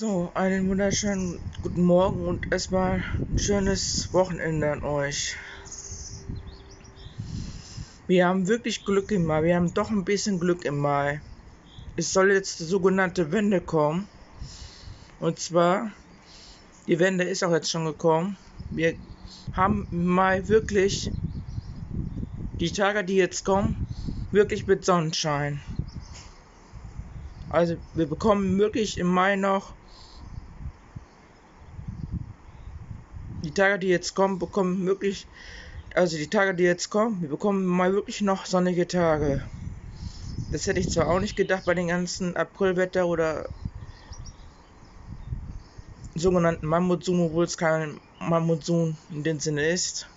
So, einen wunderschönen guten Morgen und erstmal ein schönes Wochenende an euch. Wir haben wirklich Glück im Mai. Wir haben doch ein bisschen Glück im Mai. Es soll jetzt die sogenannte Wende kommen. Und zwar, die Wende ist auch jetzt schon gekommen. Wir haben im Mai wirklich die Tage, die jetzt kommen, wirklich mit Sonnenschein. Also wir bekommen wirklich im Mai noch die Tage, die jetzt kommen, bekommen wirklich, also die Tage, die jetzt kommen, wir bekommen mal wirklich noch sonnige Tage. Das hätte ich zwar auch nicht gedacht bei den ganzen Aprilwetter oder sogenannten Mammutsun, obwohl es kein Mammutsun in dem Sinne ist.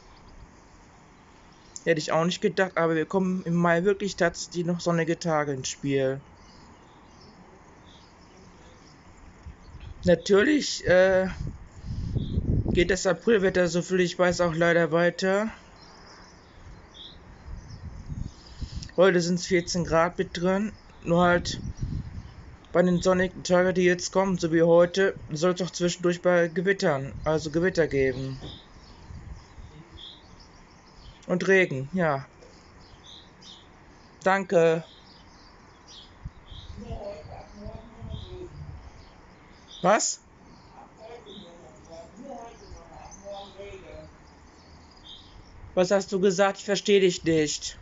Hätte ich auch nicht gedacht, aber wir kommen im Mai wirklich tatsächlich noch sonnige Tage ins Spiel. Natürlich äh, geht das Aprilwetter, soviel ich weiß, auch leider weiter. Heute sind es 14 Grad mit drin. Nur halt bei den sonnigen Tagen, die jetzt kommen, so wie heute, soll es auch zwischendurch bei Gewittern, also Gewitter geben. Und Regen, ja. Danke. Was? Was hast du gesagt? Ich verstehe dich nicht.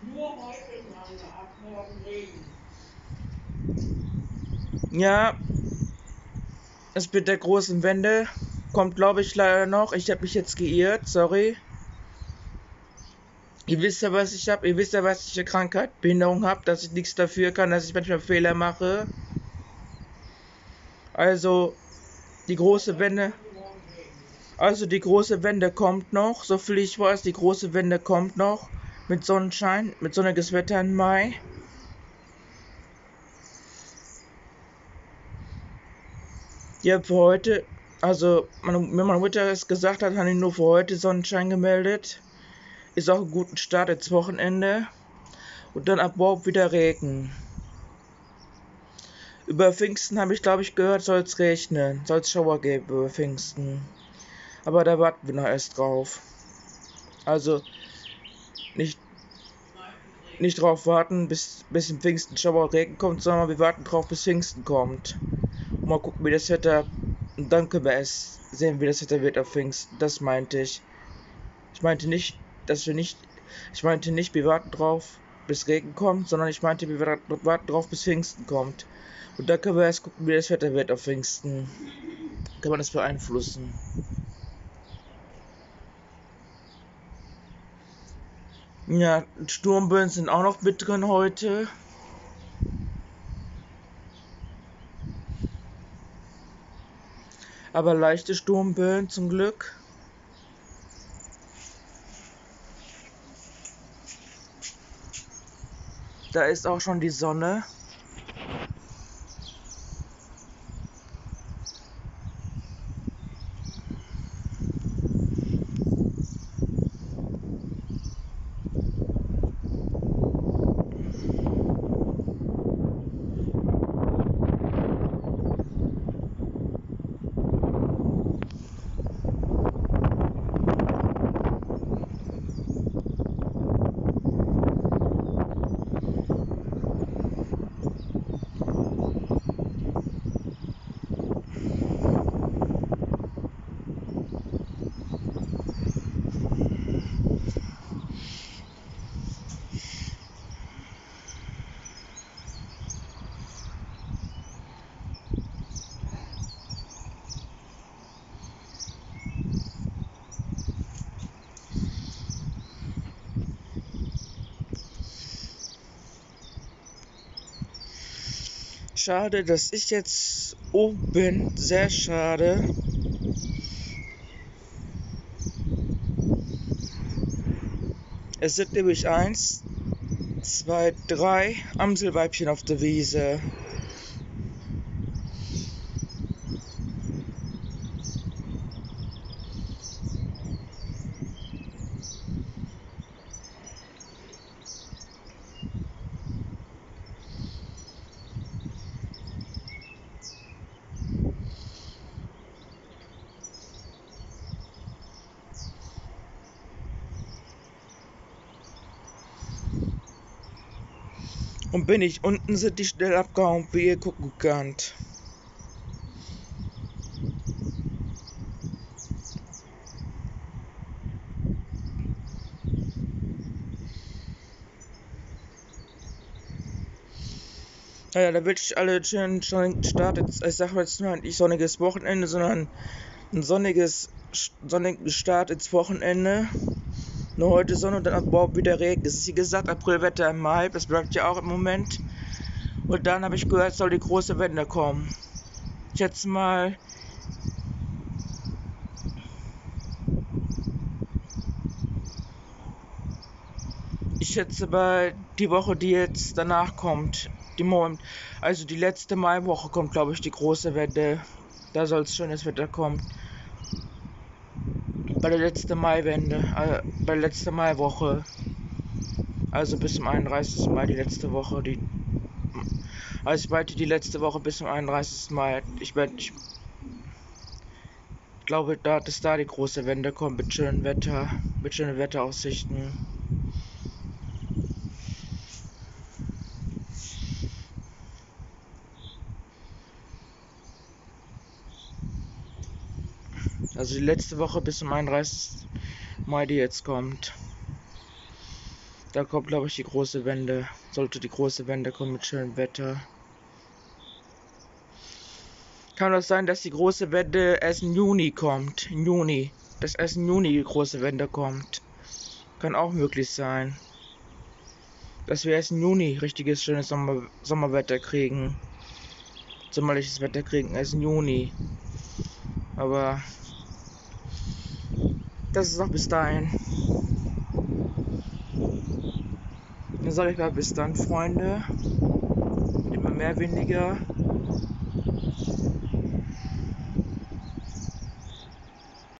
Nur heute ab morgen Regen. Ja, es mit der großen Wende kommt, glaube ich, leider noch. Ich habe mich jetzt geirrt, sorry. Ihr wisst ja, was ich habe. Ihr wisst ja, was ich für Krankheit, Behinderung habe, dass ich nichts dafür kann, dass ich manchmal Fehler mache. Also, die große Wende. Also die große Wende kommt noch, so viel ich weiß, die große Wende kommt noch mit Sonnenschein, mit sonniges Wetter im Mai. Ja, für heute, also wenn meine Mutter es gesagt hat, habe ich nur für heute Sonnenschein gemeldet. Ist auch ein guter Start ins Wochenende. Und dann ab morgen wieder Regen. Über Pfingsten habe ich, glaube ich, gehört, soll es regnen. Soll es Schauer geben über Pfingsten. Aber da warten wir noch erst drauf. Also nicht, nicht drauf warten, bis, bis im Pfingsten Schauer Regen kommt, sondern wir warten drauf, bis Pfingsten kommt. Und mal gucken, wie das Wetter. Und dann können wir es sehen, wie das Wetter wird auf Pfingsten. Das meinte ich. Ich meinte nicht, dass wir nicht. Ich meinte nicht, wir warten drauf, bis Regen kommt, sondern ich meinte, wir warten drauf, bis Pfingsten kommt. Und dann können wir erst gucken, wie das Wetter wird auf Pfingsten. Kann man das beeinflussen. Ja, Sturmböen sind auch noch mit drin heute. Aber leichte Sturmböen zum Glück. Da ist auch schon die Sonne. Schade, dass ich jetzt oben bin. Sehr schade. Es sind nämlich eins, zwei, drei Amselweibchen auf der Wiese. Und bin ich unten, sind die schnell abgehauen, wie ihr gucken könnt. Naja, da wünsche ich alle schönen sonnigen Start. Ich sage jetzt nicht sonniges Wochenende, sondern ein sonniges, sonnigen Start ins Wochenende. Nur heute Sonne und dann morgen wieder Regen. Es ist wie gesagt Aprilwetter im Mai, das bleibt ja auch im Moment. Und dann habe ich gehört, soll die große Wende kommen. Ich schätze mal. Ich schätze mal, die Woche, die jetzt danach kommt, die Moment, also die letzte Maiwoche kommt, glaube ich, die große Wende. Da soll es schönes Wetter kommen. Bei der letzten Maiwende, äh, bei der letzten Maiwoche. Also bis zum 31. Mai die letzte Woche, die also weiter die letzte Woche bis zum 31. Mai. Ich werde ich glaube, da, dass da die große Wende kommt mit schönem Wetter, mit schönen Wetteraussichten. Also die letzte Woche bis zum 31. Mai, die jetzt kommt. Da kommt, glaube ich, die große Wende. Sollte die große Wende kommen mit schönem Wetter. Kann das sein, dass die große Wende erst im Juni kommt? Im Juni. Dass erst im Juni die große Wende kommt. Kann auch möglich sein. Dass wir erst im Juni richtiges schönes Sommer Sommerwetter kriegen. Sommerliches Wetter kriegen erst im Juni. Aber das ist noch bis dahin. Dann sage ich mal bis dann, Freunde. Immer mehr, weniger.